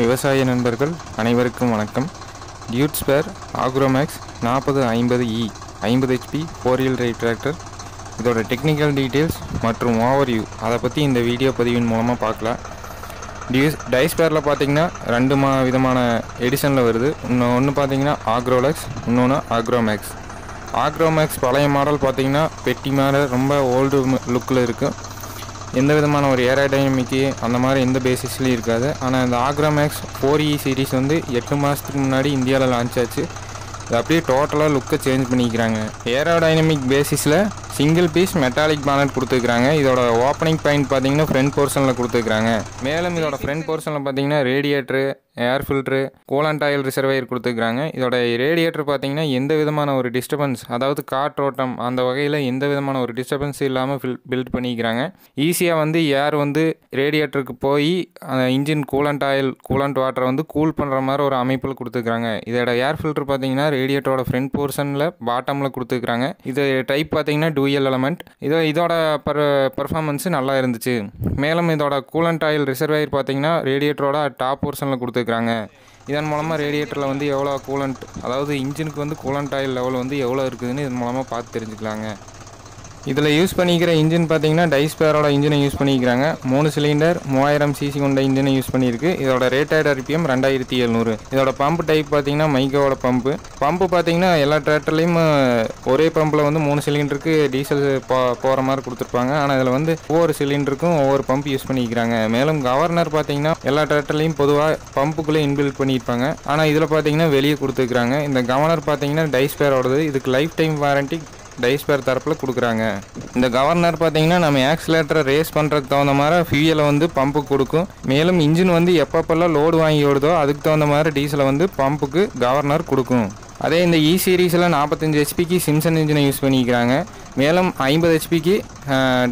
விவசாய நண்பர்கள் அனைவருக்கும் வணக்கம். டியூட்ஸ்பேர் ஆக்ரோமேக்ஸ் நாற்பது ஐம்பது இ ஐம்பது HP four wheel drive tractor. இதோட டெக்னிக்கல் டீட்டெயில்ஸ் மற்றும் ஓவர்வியூ அதை பற்றி இந்த வீடியோ பதிவின் மூலமாக பார்க்கலாம். டியூஸ் டைஸ்பேரில் பார்த்தீங்கன்னா ரெண்டு மா விதமான எடிஷனில் வருது. இன்னும் ஒன்று பார்த்தீங்கன்னா ஆக்ரோலெக்ஸ் இன்னொன்று ஆக்ரோமேக்ஸ். ஆக்ரோமேக்ஸ் பழைய மாடல் பார்த்தீங்கன்னா பெட்டி மேலே ரொம்ப ஓல்டு லுக்கில் இருக்குது எந்த விதமான ஒரு ஏரோடைனமிக்கு அந்த மாதிரி எந்த பேசிஸ்லையும் இருக்காது. ஆனால் இந்த agro max four E series வந்து எட்டு மாதத்துக்கு முன்னாடி இந்தியாவில் லான்ச் ஆச்சு. இது அப்படியே டோட்டலாக லுக்கை சேஞ்ச் பண்ணிக்கிறாங்க. ஏரோடைனமிக் பேசிஸில் சிங்கிள் பீஸ் மெட்டாலிக் பானட் கொடுத்துருக்காங்க இதோட ஓப்பனிங் பாயிண்ட் பார்த்தீங்கன்னா ஃப்ரண்ட் போர்ஷனில் கொடுத்துருக்காங்க மேலும் இதோட ஃப்ரண்ட் போர்ஷனில் பார்த்தீங்கன்னா radiator air filter coolant oil reservoir கொடுத்துருக்காங்க இதோட ரேடியேட்டர் பார்த்தீங்கன்னா எந்த விதமான ஒரு டிஸ்டர்பன்ஸ் அதாவது காற்றோட்டம் அந்த வகையில் எந்த விதமான ஒரு டிஸ்டர்பன்ஸ் இல்லாமல் ஃபில் பில்ட் பண்ணிக்கிறாங்க. ஈஸியாக வந்து ஏர் வந்து ரேடியேட்டருக்கு போய் அந்த இன்ஜின் கூலண்ட் ஆயில் கூலண்ட் வாட்டரை வந்து கூல் பண்ணுற மாதிரி ஒரு அமைப்பில் கொடுத்துருக்காங்க இதோட ஏர் ஃபில்ட்ரு பார்த்தீங்கன்னா ரேடியேட்டரோட ஃப்ரண்ட் போர்ஷனில் பாட்டமில் கொடுத்துருக்காங்க இது டைப் பார்த்தீங்கன்னா டூயல் எலமெண்ட் இதோ இதோட பர் பர்ஃபார்மன்ஸு நல்லா இருந்துச்சு. மேலும் இதோட கூலண்ட் ஆயில் ரிசர்வாயர் பார்த்தீங்கன்னா ரேடியேட்டரோட டாப் போர்ஷனில் கொடுத்துருக்குறாங்க இதன் மூலமாக ரேடியேட்டரில் வந்து எவ்வளோ கூலண்ட் அதாவது இன்ஜினுக்கு வந்து கூலண்ட் ஆயில் லெவல் வந்து எவ்வளோ இருக்குதுன்னு இதன் மூலமாக பார்த்து தெரிஞ்சுக்கலாங்க. இதில் யூஸ் பண்ணிக்கிற இன்ஜின் பார்த்தீங்கன்னா டைஸ்பேரோட இன்ஜினை யூஸ் பண்ணிக்கிறாங்க. மூணு சிலிண்டர் மூவாயிரம் சிசி கொண்ட இன்ஜினை யூஸ் பண்ணியிருக்கு. இதோட ரேட்டட் ஆர்பிஎம் ரெண்டாயிரத்தி எழுநூறு. இதோட பம்ப் டைப் பார்த்தீங்கன்னா மைக்கோட பம்பு பம்பு பார்த்தீங்கன்னா எல்லா டிராக்டர்லேயும் ஒரே பம்பில் வந்து மூணு சிலிண்டருக்கு டீசல் போ போகிற மாதிரி கொடுத்துருப்பாங்க. ஆனால் இதில் வந்து ஒவ்வொரு சிலிண்டருக்கும் ஒவ்வொரு பம்ப் யூஸ் பண்ணிக்கிறாங்க. மேலும் கவர்னர் பார்த்தீங்கன்னா எல்லா டிராக்டர்லையும் பொதுவாக பம்புக்குள்ளே இன்பில்ட் பண்ணியிருப்பாங்க. ஆனால் இதில் பார்த்தீங்கன்னா வெளியே கொடுத்துருக்குறாங்க. இந்த கவர்னர் பார்த்தீங்கன்னா டைஸ்பேரோடது இதுக்கு லைஃப் டைம் வாரண்டி டைஸ்பேர் தரப்பில் கொடுக்குறாங்க. இந்த கவர்னர் பார்த்தீங்கன்னா நம்ம ஆக்சிலேட்டரை ரேஸ் பண்ணுறதுக்கு தகுந்த மாதிரி ஃபியூயலை வந்து பம்புக்கு கொடுக்கும். மேலும் இன்ஜின் வந்து எப்பப்பெல்லாம் லோடு வாங்கி ஓடுதோ அதுக்கு தகுந்த மாதிரி டீசலை வந்து பம்புக்கு கவர்னர் கொடுக்கும். அதே இந்த இ சீரீஸில் நாற்பத்தஞ்சு ஹெச்பிக்கு சிம்சன் இன்ஜினை யூஸ் பண்ணிக்கிறாங்க. மேலும் ஐம்பது ஹெச்பிக்கு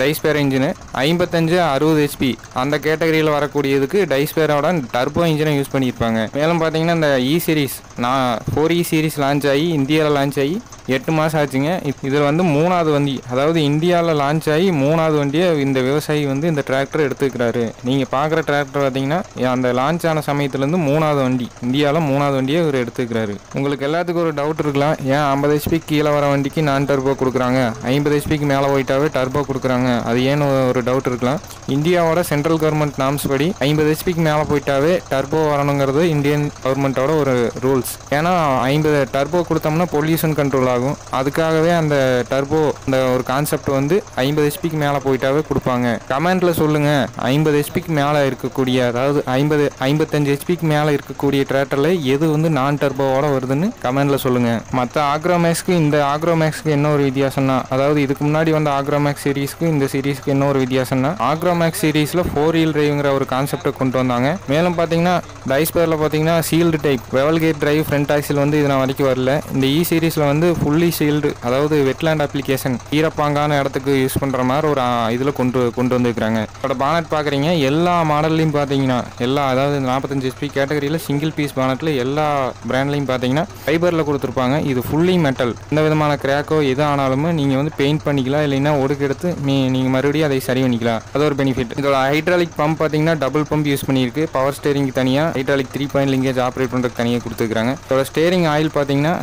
டைஸ்பேர் இன்ஜினு ஐம்பத்தஞ்சு அறுபது ஹெச்பி அந்த கேட்டகரியில் வரக்கூடியதுக்கு டைஸ்பேரோட டர்போ இன்ஜினை யூஸ் பண்ணியிருப்பாங்க. மேலும் பார்த்தீங்கன்னா இந்த இ சீரீஸ் நான் ஃபோர் இ சீரீஸ் லான்ச் ஆகி இந்தியாவில் லான்ச் ஆகி எட்டு மாதம் ஆச்சுங்க. இதில் வந்து மூணாவது வண்டி அதாவது இந்தியாவில் லான்ச் ஆகி மூணாவது வண்டியை இந்த விவசாயி வந்து இந்த டிராக்டர் எடுத்துக்கிறாரு. நீங்கள் பார்க்குற டிராக்டர் பார்த்தீங்கன்னா அந்த லான்ச் ஆன சமயத்துலேருந்து மூணாவது வண்டி இந்தியாவில் மூணாவது வண்டியை இவர் எடுத்துக்கிறாரு. உங்களுக்கு எல்லாத்துக்கும் ஒரு டவுட் இருக்கலாம். ஏன் ஐம்பது ஹெச்பி கீழே வர வண்டிக்கு நான் டர்போ கொடுக்குறாங்க ஐம்பது ஹெச்பிக்கு மேலே போயிட்டாவே டர்போ கொடுக்குறாங்க. அது ஏன்னு ஒரு டவுட் இருக்கலாம். இந்தியாவோட சென்ட்ரல் கவர்மெண்ட் நாம்ஸ் படி ஐம்பது ஹெச்பிக்கு மேலே போயிட்டாவே டர்போ வரணுங்கிறது இந்தியன் கவர்மெண்ட்டோட ஒரு ரூல்ஸ் ஏன்னா ஐம்பது டர்போ கொடுத்தோம்னா பொல்யூஷன் கண்ட்ரோல் ஆகும். அதுக்காகவே அந்த டர்போ அந்த ஒரு கான்செப்ட் வந்து ஐம்பது ஹெச்பிக்கு மேலே போயிட்டாவே கொடுப்பாங்க. கமெண்ட்ல சொல்லுங்க. ஐம்பது ஹெச்பிக்கு மேலே இருக்கக்கூடிய அதாவது ஐம்பது ஐம்பத்தஞ்சு ஹெச்பிக்கு மேலே இருக்கக்கூடிய டிராக்டரில் எது வந்து நான் டர்போவோட வருதுன்னு கமெண்ட்ல சொல்லுங்க. மற்ற ஆக்ரோமேக்ஸ்க்கு இந்த ஆக்ரோமேக்ஸ்க்கு என்ன ஒரு வித்தியாசம்னா அதாவது அதாவது இதுக்கு முன்னாடி வந்த ஆக்ரோமேக்ஸ் சீரீஸ்க்கு இந்த சீரீஸ்க்கு என்ன ஒரு வித்தியாசம்னா ஆக்ரோமேக்ஸ் சீரீஸில் ஃபோர் வீல் டிரைவ்ங்கிற ஒரு கான்செப்டை கொண்டு வந்தாங்க. மேலும் பார்த்தீங்கன்னா டைஸ்பேரில் பார்த்தீங்கன்னா சீல்டு டைப் வெவல் கேட் டிரைவ் ஃப்ரண்ட் ஆக்சில் வந்து இது நான் வரைக்கும் வரல. இந்த e இ சீரீஸில் வந்து ஃபுல்லி ஷீல்டு அதாவது வெட்லேண்ட் அப்ளிகேஷன் ஈரப்பாங்கான இடத்துக்கு யூஸ் பண்ணுற மாதிரி ஒரு இதில் கொண்டு கொண்டு வந்திருக்கிறாங்க. இப்போ பானட் பார்க்குறீங்க எல்லா மாடல்லையும் பார்த்தீங்கன்னா எல்லா அதாவது நாற்பத்தஞ்சு ஹெச்பி கேட்டகரியில் சிங்கிள் பீஸ் பானட்டில் எல்லா பிராண்ட்லையும் பார்த்தீங்கன்னா ஃபைபரில் கொடுத்துருப்பாங்க. இது ஃபுல்லி மெட்டல் எந்த விதமான கிராக்கோ எது ஆனாலுமே நீங்கள் வந்து பெயிண்ட் பண்ணிக்கலாம் இல்லைன்னா ஒடுக்கு எடுத்து நீ நீங்கள் மறுபடியும் அதை சரி பண்ணிக்கலாம். அது ஒரு பெனிஃபிட் இதோட ஹைட்ராலிக் பம்ப் பார்த்தீங்கன்னா டபுள் பம்ப் யூஸ் பண்ணியிருக்கு. பவர் ஸ்டேரிங் தனியாக hydraulic three point linkage operate பண்ணுறதுக்கு தனியாக கொடுத்துருக்காங்க இதோட ஸ்டேரிங் ஆயில் பார்த்தீங்கன்னா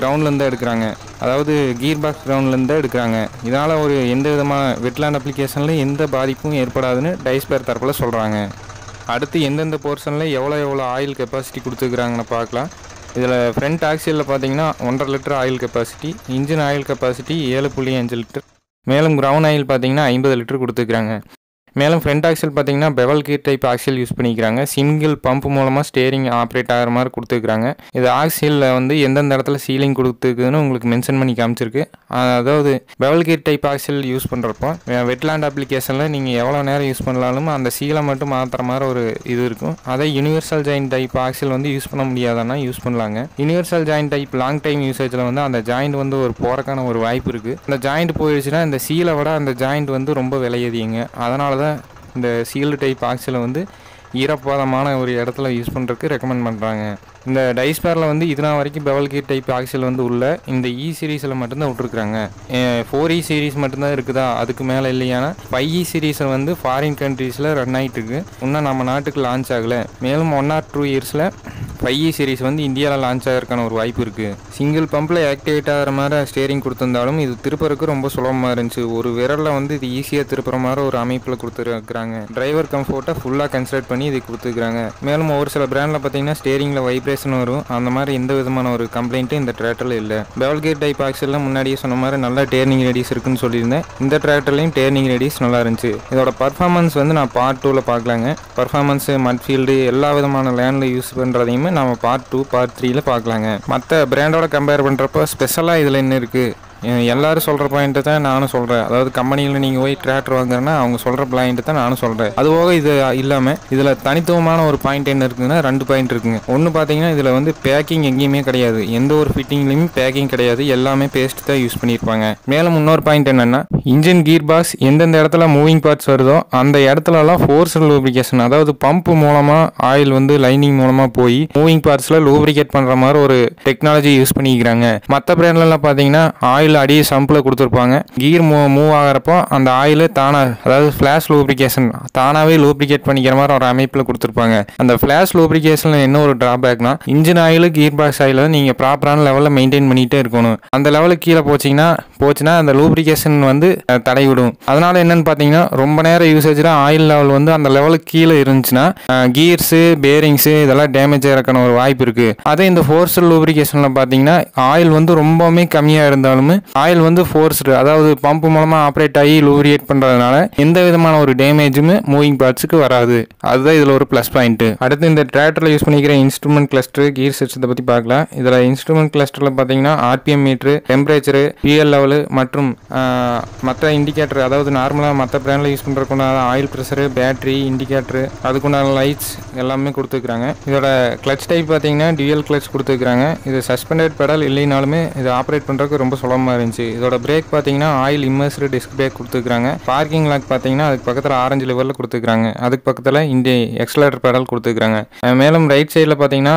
கிரவுண்ட்லேருந்து எடுக்கிறாங்க. அதாவது கீர் பாக்ஸ் கிரவுண்ட்லேருந்து எடுக்கிறாங்க. இதனால் ஒரு எந்த விதமான வெட்லாண்ட் அப்ளிகேஷனில் எந்த பாதிப்பும் ஏற்படாதுன்னு டைஸ்பேர் தரப்பில் சொல்கிறாங்க அடுத்து எந்தெந்த போர்ஷனில் எவ்வளோ எவ்வளோ ஆயில் கெப்பாசிட்டி கொடுத்துருக்குறாங்கன்னு பார்க்கலாம். இதில் ஃப்ரண்ட் ஆக்சியலில் பார்த்தீங்கன்னா ஒன்றரை litre oil capacity engine oil capacity ஏழு புள்ளி அஞ்சு லிட்டர். மேலும் கிரவுண்ட் ஆயில் பார்த்தீங்கன்னா ஐம்பது லிட்டர் கொடுத்துருக்குறாங்க. மேலும் ஃப்ரண்ட் ஆக்சல் பார்த்தீங்கன்னா bevel gear type axle use பண்ணிக்கிறாங்க. சிங்கிள் பம்ப் மூலமாக ஸ்டேரிங் ஆப்ரேட் ஆகிற மாதிரி கொடுத்துருக்குறாங்க. இது ஆக்சிலில் வந்து எந்தெந்த இடத்துல சீலிங் கொடுத்துருக்குதுன்னு உங்களுக்கு மென்ஷன் பண்ணி காமிச்சிருக்கு. அதாவது bevel gear type axle use பண்ணுறப்போ வெட்லாண்ட் அப்ளிகேஷனில் நீங்கள் எவ்வளோ நேரம் யூஸ் பண்ணலாலும் அந்த சீலை மட்டும் மாற்றுற மாதிரி ஒரு இது இருக்கும். அதே யூனிவர்சல் ஜாயின் டைப் ஆக்சல் வந்து யூஸ் பண்ண முடியாதுன்னா யூஸ் பண்ணலாங்க. Universal joint type long time யூசேஜில் வந்து அந்த ஜாயிண்ட் வந்து ஒரு போகிறக்கான ஒரு வாய்ப்பு இருக்குது அந்த ஜாயிண்ட் போயிடுச்சுன்னா இந்த சீலை விட அந்த ஜாயிண்ட் வந்து ரொம்ப விலையதிங்க அதனால தான் இந்த சீல்டு டைப் ஆக்சிலை வந்து ஈரப்பாதமான ஒரு இடத்துல யூஸ் பண்ணுறதுக்கு ரெக்கமெண்ட் பண்ணுறாங்க இந்த டைஸ் பேரில் வந்து இதுனா வரைக்கும் பெவல் கீர் டைப் ஆக்சில் வந்து உள்ள இந்த e இ சீரீஸில் மட்டும்தான் விட்ருக்குறாங்க ஃபோர் இ சீரீஸ் e மட்டும்தான் இருக்குதா? அதுக்கு மேலே இல்லையானா ஃபைவ் இ சீரீஸை வந்து ஃபாரின் கண்ட்ரீஸில் ரன் ஆகிட்டு இருக்கு. இன்னும் நம்ம நாட்டுக்கு லான்ச் ஆகலை. மேலும் ஒன் ஆர் டூ இயர்ஸில் ஃபைவ் இ சீரிஸ் வந்து இந்தியாவில் லான்ச் ஆகிறதுக்கான ஒரு வாய்ப்பு இருக்குது சிங்கிள் பம்பில் ஆக்டிவேட் ஆகிற மாதிரி ஸ்டேரிங் கொடுத்துருந்தாலும் இது திருப்பறக்கு ரொம்ப சுலபமாக இருந்துச்சு. ஒரு விரலில் வந்து இது ஈஸியாக திருப்புற மாதிரி ஒரு அமைப்பில் கொடுத்துருக்குறாங்க. டிரைவர் கம்ஃபர்ட்டை ஃபுல்லாக கன்சிடர் பண்ணி இது கொடுத்துருக்குறாங்க. மேலும் ஒரு சில பிராண்டில் பார்த்தீங்கன்னா ஸ்டேரிங்கில் வைப்ரேஷன் வரும். அந்த மாதிரி எந்த விதமான ஒரு கம்ப்ளைண்ட்டும் இந்த டிராக்டரில் இல்லை. பெவல் கேட் டைப் ஆக்சலில் முன்னாடியே சொன்ன மாதிரி நல்லா டேர்னிங் ரெடிஸ் இருக்குன்னு சொல்லியிருந்தேன். இந்த டிராக்டர்லையும் டேர்னிங் ரெடிஸ் நல்லா இருந்துச்சு. இதோட பர்ஃபார்மன்ஸ் வந்து நான் பார்ட் டூவில் பார்க்கலாங்க. பர்ஃபார்மன்ஸு மட்ஃபீல்டு எல்லா விதமான லேண்டில் யூஸ் பண்ணுறதையுமே நம்ம பார்ட் டூ பார்ட் த்ரீல பார்க்கலாங்க. மற்ற பிராண்டோட கம்பேர் பண்ணுறப்போ ஸ்பெஷலாக இதில் என்ன இருக்குது எல்லாரும் சொல்கிற பாயிண்ட்டை தான் நானும் சொல்கிறேன் அதாவது கம்பெனியில் நீங்கள் போய் டிராக்டர் வாங்குறேன்னா அவங்க சொல்கிற பாயிண்ட்டை தான் நானும் சொல்கிறேன் அது போக இது இல்லாமல் இதில் தனித்துவமான ஒரு பாயிண்ட் என்ன இருக்குதுன்னா ரெண்டு பாயிண்ட் இருக்குங்க. ஒன்று பார்த்தீங்கன்னா இதில் வந்து பேக்கிங் எங்கேயுமே கிடையாது. எந்த ஒரு ஃபிட்டிங்லேயுமே பேக்கிங் கிடையாது. எல்லாமே பேஸ்ட் தான் யூஸ் பண்ணியிருப்பாங்க. மேலும் இன்னொரு பாயிண்ட் என்னென்னா இன்ஜின் கீர் பாக்ஸ் எந்தெந்த இடத்துல மூவிங் பார்ட்ஸ் வருதோ அந்த இடத்துலலாம் ஃபோர்ஸ் லூப்ரிகேஷன் அதாவது பம்ப் மூலமாக ஆயில் வந்து லைனிங் மூலமாக போய் மூவிங் பார்ட்ஸில் லூப்ரிகேட் பண்ணுற மாதிரி ஒரு டெக்னாலஜி யூஸ் பண்ணிக்கிறாங்க. மற்ற பிராண்ட்லலாம் பார்த்தீங்கன்னா ஆயில் அடி சம்பில் கொடுத்துருப்பாங்க. கீர் மூ மூவ் ஆகிறப்போ அந்த ஆயில் தானாக அதாவது ஃப்ளாஷ் லூப்ரிகேஷன் தானாகவே லூப்ரிகேட் பண்ணிக்கிற மாதிரி ஒரு அமைப்பில் கொடுத்துருப்பாங்க. அந்த ஃப்ளாஷ் லூப்ரிகேஷனில் என்ன ஒரு ட்ராபேக்னா engine oil gear box oil நீங்கள் ப்ராப்பரான லெவலில் மெயின்டைன் பண்ணிகிட்டே இருக்கணும். அந்த லெவலுக்கு கீழே போச்சிங்கன்னா போச்சுன்னா அந்த லூப்ரிகேஷன் வந்து தடை தடைவிடும். அதனால் என்னென்னு பார்த்தீங்கன்னா ரொம்ப நேரம் யூசேஜில் ஆயில் லெவல் வந்து அந்த லெவலுக்கு கீழே இருந்துச்சுன்னா கீர்ஸு பேரிங்ஸு இதெல்லாம் டேமேஜ் ஆகிறக்கான ஒரு வாய்ப்பு இருக்குது அதே இந்த ஃபோர்ஸ் லூப்ரிகேஷனில் பார்த்தீங்கன்னா ஆயில் வந்து ரொம்பவுமே கம்மியாக இருந்தாலுமே ஆயில் வந்து ஃபோர்ஸ்டு அதாவது பம்ப் மூலமாக ஆப்ரேட் ஆகி லூரியேட் பண்ணுறதுனால எந்த விதமான ஒரு டேமேஜுமே மூவிங் பார்ட்ஸுக்கு வராது. அதுதான் இதில் ஒரு ப்ளஸ் பாயிண்ட்டு அடுத்து இந்த டிராக்டரில் யூஸ் பண்ணிக்கிற இன்ஸ்ட்ருமெண்ட் கிளஸ்டர் கீர் செட்ஸத்தை பற்றி பார்க்கலாம். இதில் இன்ஸ்ட்ருமெண்ட் கிளஸ்டரில் பார்த்தீங்கன்னா RPM meter temperature PL level மற்றும் மற்ற இண்டிகேட்டர் அதாவது நார்மலாக மற்ற பிராண்டில் யூஸ் பண்ணுறதுக்குண்டான ஆயில் ப்ரெஷரு பேட்ரி இண்டிகேட்டரு அதுக்குண்டான லைட்ஸ் எல்லாமே கொடுத்துருக்குறாங்க. இதோட கிளச் டைப் பார்த்தீங்கன்னா டியூயல் கிளச் கொடுத்துருக்குறாங்க. இது சஸ்பெண்டட் பெடல் இல்லைனாலுமே இது ஆப்ரேட் பண்ணுறதுக்கு ரொம்ப சுலபமாக இருந்துச்சு. இதோட பிரேக் பார்த்தீங்கன்னா ஆயில் இம்மர்ஸ்டு டிஸ்க் பிரேக் கொடுத்துருக்காங்க பார்க்கிங் லாக் பார்த்தீங்கன்னா அதுக்கு பக்கத்தில் ஆரஞ்சு லெவலில் கொடுத்துருக்காங்க அதுக்கு பக்கத்தில் இந்த எக்ஸலேட்டர் பேடல் கொடுத்துருக்காங்க மேலும் ரைட் சைடில் பார்த்தீங்கன்னா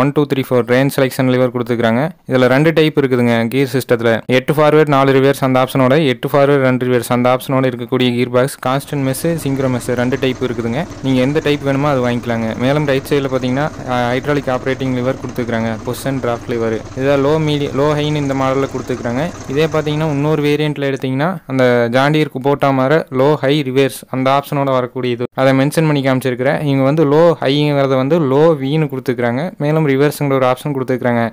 one two three four range selection lever கொடுத்துருக்காங்க இதில் ரெண்டு டைப் இருக்குதுங்க கீர் சிஸ்டத்தில் எட்டு ஃபார்வேர்ட் நாலு ரிவர்ஸ் அந்த ஆப்ஷனோட எட்டு ஃபார்வேர்ட் ரெண்டு ரிவர்ஸ் அந்த ஆப்ஷனோட இருக்கக்கூடிய gear box constant mesh synchro mesh ரெண்டு டைப் இருக்குதுங்க. நீங்கள் எந்த டைப் வேணுமோ அது வாங்கிக்கலாங்க. மேலும் ரைட் சைடில் பார்த்தீங்கன்னா ஹைட்ராலிக் ஆப்ரேட்டிங் லிவர் கொடுத்துருக்காங்க பொசன் டிராஃப்ட் லிவர் இதை லோ மீடியம் லோ ஹைன்னு இந்த மாடலில் கொடுத்துருக்காங்க இதே பார்த்தீங்கன்னா இன்னொரு வேரியண்ட்டில் எடுத்தீங்கன்னா அந்த ஜாண்டியருக்கு குபோட்டா மாதிரி லோ ஹை ரிவர்ஸ் அந்த ஆப்ஷனோட வரக்கூடியது. அதை மென்ஷன் பண்ணி காமிச்சிருக்கிறேன். இவங்க வந்து லோ ஹைங்கிறத வந்து லோ வீன்னு கொடுத்துருக்காங்க. மேலும் ரிவர்ஸுங்கிற ஒரு ஆப்ஷன் கொடுத்துருக்காங்க.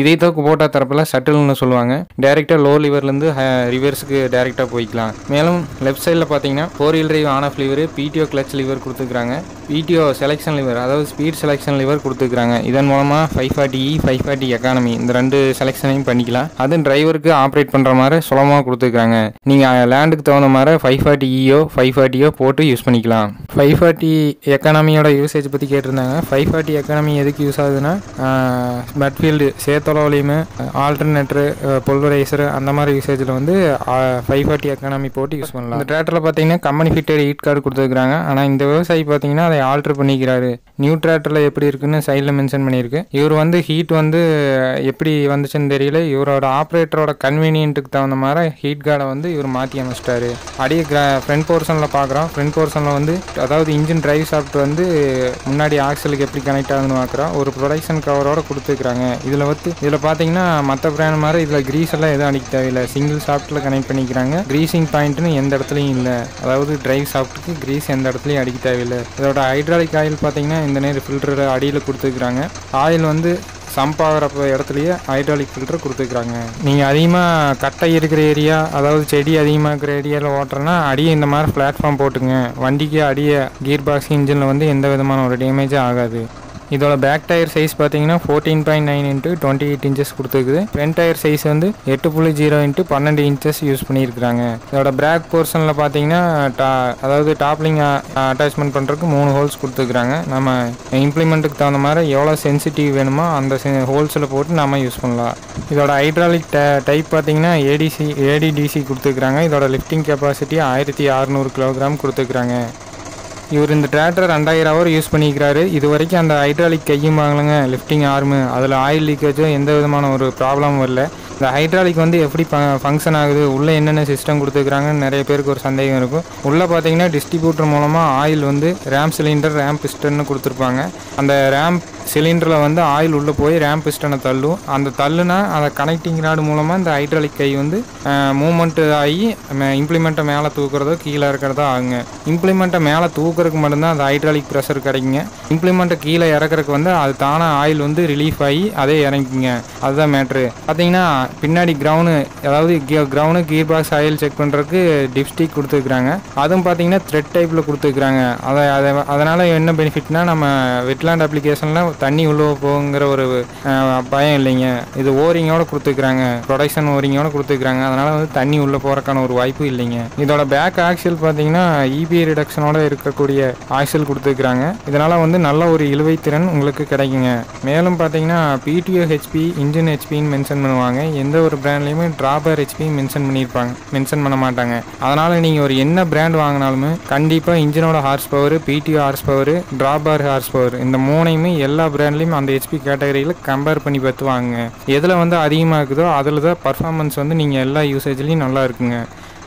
இதே தான் குபோட்டா தரப்பில் சட்டில்னு சொல்லுவாங்க. டேரெக்டாக லோ லிவர்லேருந்து ரிவர்ஸுக்கு டேரெக்டாக போய்க்கலாம். மேலும் லெஃப்ட் சைடில் பார்த்தீங்கன்னா four wheel drive on off lever PTO clutch lever கொடுத்துருக்காங்க. பிடிஓ செலெக்ஷன் லிவர் அதாவது ஸ்பீட் செலெக்ஷன் லிவர் கொடுத்துருக்காங்க. இதன் மூலமாக five forty E five forty economy இந்த ரெண்டு செலெக்ஷனையும் பண்ணிக்கலாம். அதுவும் டிரைவருக்கு ஆப்ரேட் பண்ணுற மாதிரி சுலபமாக கொடுத்துருக்காங்க. நீங்கள் லேண்டுக்கு தகுந்த மாதிரி ஃபைவ் ஃபார்ட்டி இஓ ஃபைவ் ஃபார்ட்டியோ போட்டு யூஸ் பண்ணிக்கலாம். ஃபைவ் ஃபார்ட்டி எக்கானமியோட யூசேஜ் பற்றி கேட்டிருந்தாங்க. ஃபைவ் ஃபார்ட்டி எக்கானமி எதுக்கு யூஸ் ஆகுதுன்னா பட்ஃபீல்டு சேத்தளவுலையுமே ஆல்டர்னேட்டரு பொல்வரைசர் அந்த மாதிரி யூசேஜில் வந்து ஃபைவ் ஃபார்ட்டி எக்கானமி போட்டு யூஸ் பண்ணலாம். இந்த டிராக்டரில் பார்த்தீங்கன்னா கம்பெனி ஃபிட்டட் ஹீட் கார்டு கொடுத்துருக்காங்க ஆனால் இந்த விவசாயி பார்த்தீங்கன்னா அதை ஆல்டர் பண்ணிக்கிறாரு. நியூ டிராக்டரில் எப்படி இருக்குன்னு சைடில் மென்ஷன் பண்ணியிருக்கு. இவர் வந்து ஹீட் வந்து எப்படி வந்துச்சுன்னு தெரியல. இவரோட ஆப்ரேட்டரோட கன்வீனியன்ட்டுக்கு தகுந்த மாதிரி ஹீட் கார்டை வந்து இவர் மாற்றி அமைச்சிட்டாரு. அடியே ஃப்ரண்ட் போர்ஷனில் பார்க்குறோம் ஃப்ரண்ட் போர்ஷனில் வந்து அதாவது இன்ஜின் டிரைவ் சாஃப்ட் வந்து முன்னாடி ஆக்சலுக்கு எப்படி கனெக்ட் ஆகுதுன்னு பார்க்குறோம் ஒரு ப்ரொடக்ஷன் கவரோட கொடுத்துருக்குறாங்க. இதில் வந்து இதில் பார்த்தீங்கன்னா மற்ற பிராண்ட் மாதிரி இதில் கிரீஸ் எல்லாம் எதுவும் அடிக்க தேவையில்லை. சிங்கிள் சாஃப்ட்டில் கனெக்ட் பண்ணிக்கிறாங்க. கிரீசிங் பாயிண்ட்னு எந்த இடத்துலையும் இல்லை. அதாவது டிரைவ் சாஃப்ட்டுக்கு கிரீஸ் எந்த இடத்துலையும் அடிக்க தேவையில்லை. இதோட ஹைட்ராலிக் ஆயில் பார்த்தீங்கன்னா இந்த நேரம் ஃபில்டர் அடியில் கொடுத்துருக்குறாங்க. ஆயில் வந்து சம்ப் ஆகிறப்ப இடத்துலையே ஹைட்ராலிக் ஃபில்டர் கொடுத்துருக்குறாங்க. நீங்கள் அதிகமாக கட்டை இருக்கிற ஏரியா அதாவது செடி அதிகமாக இருக்கிற ஏரியாவில் ஓட்டுறேன்னா அடியே இந்த மாதிரி பிளாட்ஃபார்ம் போட்டுங்க. வண்டிக்கு அடியே கீர் பாக்ஸ் இன்ஜினில் வந்து எந்த விதமான ஒரு டேமேஜும் ஆகாது. இதோட பேக் டயர் சைஸ் பார்த்தீங்கன்னா fourteen point nine into twenty eight inches கொடுத்துருக்குது. ஃப்ரண்ட் டயர் சைஸ் வந்து எட்டு புள்ளி ஜீரோ இன்ட்டு பன்னெண்டு இன்ச்சஸ் யூஸ் பண்ணியிருக்கிறாங்க. இதோட பேக் போர்ஷனில் பார்த்தீங்கன்னா டா அதாவது டாப்லிங் அட்டாச்மெண்ட் பண்ணுறதுக்கு மூணு ஹோல்ஸ் கொடுத்துருக்குறாங்க. நம்ம இம்ப்ளிமெண்ட்டுக்கு தகுந்த மாதிரி எவ்வளோ சென்சிட்டிவ் வேணுமோ அந்த ஹோல்ஸில் போட்டு நம்ம யூஸ் பண்ணலாம். இதோட ஹைட்ராலிக் டைப் பார்த்தீங்கன்னா ஏடிசி ஏடிடிசி கொடுத்துருக்குறாங்க. இதோட லிஃப்டிங் கெப்பாசிட்டி ஆயிரத்தி அறநூறு கிலோகிராம் கொடுத்துருக்குறாங்க. இவர் இந்த டிராக்டர் ரெண்டாயிரம் ஹவர் யூஸ் பண்ணிக்கிறாரு. இது வரைக்கும் அந்த ஹைட்ராலிக் கையும் வாங்கலங்க. லிஃப்டிங் ஆர்மு அதில் ஆயில் லீக்கேஜும் எந்த விதமான ஒரு ப்ராப்ளமும் வரல. இந்த ஹைட்ராலிக் வந்து எப்படி ஃபங்க்ஷன் ஆகுது? உள்ளே என்னென்ன சிஸ்டம் கொடுத்துருக்குறாங்கன்னு நிறைய பேருக்கு ஒரு சந்தேகம் இருக்கும். உள்ளே பார்த்தீங்கன்னா டிஸ்ட்ரிபியூட்டர் மூலமாக ஆயில் வந்து ரேம் சிலிண்டர் ரேம் பிஸ்டன்னு கொடுத்துருப்பாங்க. அந்த ரேம் சிலிண்டரில் வந்து ஆயில் உள்ளே போய் ரேம் பிஸ்டனை தள்ளும். அந்த தள்ளுனா அந்த கனெக்டிங் ராடு மூலமாக இந்த ஹைட்ராலிக் கை வந்து மூமெண்ட்டு ஆகி இம்ப்ளிமெண்ட்டை மேலே தூக்குறதோ கீழே இருக்கிறதோ ஆகுங்க. இம்ப்ளிமெண்ட்டை மேலே தூக்குறதுக்கு மட்டும்தான் அந்த ஹைட்ராலிக் ப்ரெஷர் கிடைக்குங்க. இம்ப்ளிமெண்ட்டை கீழே இறக்குறதுக்கு வந்து அது தானாக ஆயில் வந்து ரிலீஃப் ஆகி அதே இறங்கிக்குங்க. அதுதான் மேட்ரு பார்த்தீங்கன்னா பின்னாடி கிரவுண்டு அதாவது ground gear box oil check பண்ணுறதுக்கு டிப்ஸ்டிக் கொடுத்துருக்குறாங்க. அதுவும் பார்த்தீங்கன்னா த்ரெட் டைப்பில் கொடுத்துருக்குறாங்க. அதை அதை அதனால் என்ன பெனிஃபிட்னா நம்ம வெட்லாண்ட் அப்ளிகேஷனில் தண்ணி உள்ளே போகுங்கிற ஒரு பயம் இல்லைங்க. இது ஓரிங்கோட கொடுத்துருக்குறாங்க ப்ரொடக்ஷன் ஓரிங்கோட கொடுத்துருக்குறாங்க அதனால் வந்து தண்ணி உள்ளே போகிறக்கான ஒரு வாய்ப்பு இல்லைங்க. இதோட பேக் ஆக்சல் பார்த்தீங்கன்னா இபி ரிடக்ஷனோட இருக்கக்கூடிய ஆக்சில் கொடுத்துருக்குறாங்க இதனால் வந்து நல்ல ஒரு இழுவை திறன் உங்களுக்கு கிடைக்குங்க. மேலும் பார்த்தீங்கன்னா பிடிஓ ஹெச்பி இன்ஜின் ஹெச்பின்னு மென்ஷன் பண்ணுவாங்க. எந்த ஒரு பிராண்ட்லேயுமே ட்ராபர் ஹெச்பி மென்ஷன் பண்ணியிருப்பாங்க மென்ஷன் பண்ண மாட்டாங்க. அதனால் நீங்கள் ஒரு என்ன பிராண்ட் வாங்கினாலுமே கண்டிப்பாக இன்ஜினோட horse power PTO horse power drawbar horse power இந்த மூணையுமே எல்லா பிராண்ட்லேயும் அந்த ஹெச்பி கேட்டகரியில் கம்பேர் பண்ணி பார்த்து வாங்குங்க எதில் வந்து அதிகமாக இருக்குதோ அதில் தான் பர்ஃபார்மன்ஸ் வந்து நீங்கள் எல்லா யூசேஜ்லேயும் நல்லா இருக்குங்க.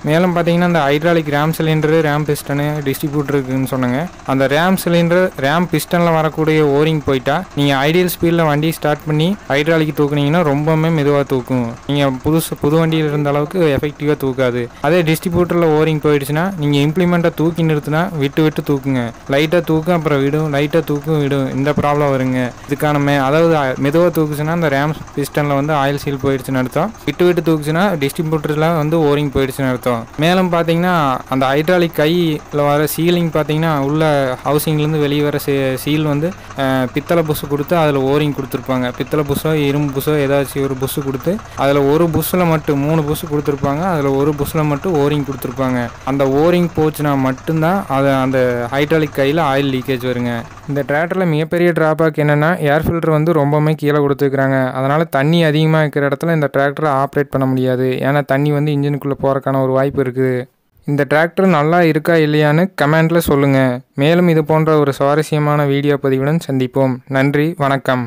மேலும் பார்த்தீங்கன்னா அந்த hydraulic ram cylinder ram piston distributor இருக்குதுன்னு சொன்னாங்க. அந்த ரேம் சிலிண்டர் ரேம் பிஸ்டனில் வரக்கூடிய ஓரிங் போயிட்டா நீங்கள் ஐடியல் ஸ்பீடில் வண்டி ஸ்டார்ட் பண்ணி ஹைட்ராலிக் தூக்குனீங்கன்னா ரொம்பவுமே மெதுவாக தூக்கும். நீங்கள் புதுசு புது வண்டியில் இருந்த அளவுக்கு எஃபெக்டிவாக தூக்காது. அதே டிஸ்ட்ரிபியூட்டரில் ஓரிங் போயிடுச்சுன்னா நீங்கள் இம்ப்ளிமெண்ட்டை தூக்கி நிறுத்தினா விட்டு விட்டு தூக்குங்க. லைட்டாக தூக்கும் அப்புறம் விடும். லைட்டாக தூக்கும் விடும். இந்த ப்ராப்ளம் வருங்க. இதுக்கான மே அதாவது மெதுவாக தூக்குச்சுன்னா அந்த ரேம் பிஸ்டனில் வந்து ஆயில் சீல் போயிடுச்சுன்னு அர்த்தம். விட்டு விட்டு தூக்குச்சுன்னா டிஸ்ட்ரிபியூட்டரில் வந்து ஓரிங் போயிடுச்சுன்னு அர்த்தம். மேலும் பார்த்தீங்கன்னா அந்த ஹைட்ராலிக் கையில் வர சீலிங் பார்த்தீங்கன்னா உள்ள ஹவுசிங்லேருந்து வெளியே வர சீல் வந்து பித்தளை புஷ் கொடுத்து அதில் ஓரிங் கொடுத்துருப்பாங்க. பித்தளை புஷ்ஷோ இரும்பு புஷ்ஷோ ஏதாச்சும் ஒரு புஷ் கொடுத்து அதில் ஒரு புஷ்ஷில் மட்டும் மூணு புஷ் கொடுத்துருப்பாங்க. அதில் ஒரு புஷ்ஷில் மட்டும் ஓரிங் கொடுத்துருப்பாங்க. அந்த ஓரிங் போச்சுன்னா மட்டும்தான் அது அந்த ஹைட்ராலிக் கையில் ஆயில் லீக்கேஜ் வருங்க. இந்த டிராக்டரில் மிகப்பெரிய ட்ராபேக் என்னென்னா ஏர் ஃபில்டர் வந்து ரொம்பவுமே கீழே கொடுத்துருக்குறாங்க. அதனால் தண்ணி அதிகமாக இருக்கிற இடத்துல இந்த டிராக்டரை ஆப்ரேட் பண்ண முடியாது. ஏன்னா தண்ணி வந்து இன்ஜினுக்குள்ளே போகிறக்கான ஒரு வாய்ப்பு இருக்குது இந்த டிராக்டர் நல்லா இருக்கா இல்லையான்னு கமெண்ட்டில் சொல்லுங்கள் மேலும் இது போன்ற ஒரு சுவாரஸ்யமான வீடியோ பதிவுடன் சந்திப்போம். நன்றி வணக்கம்.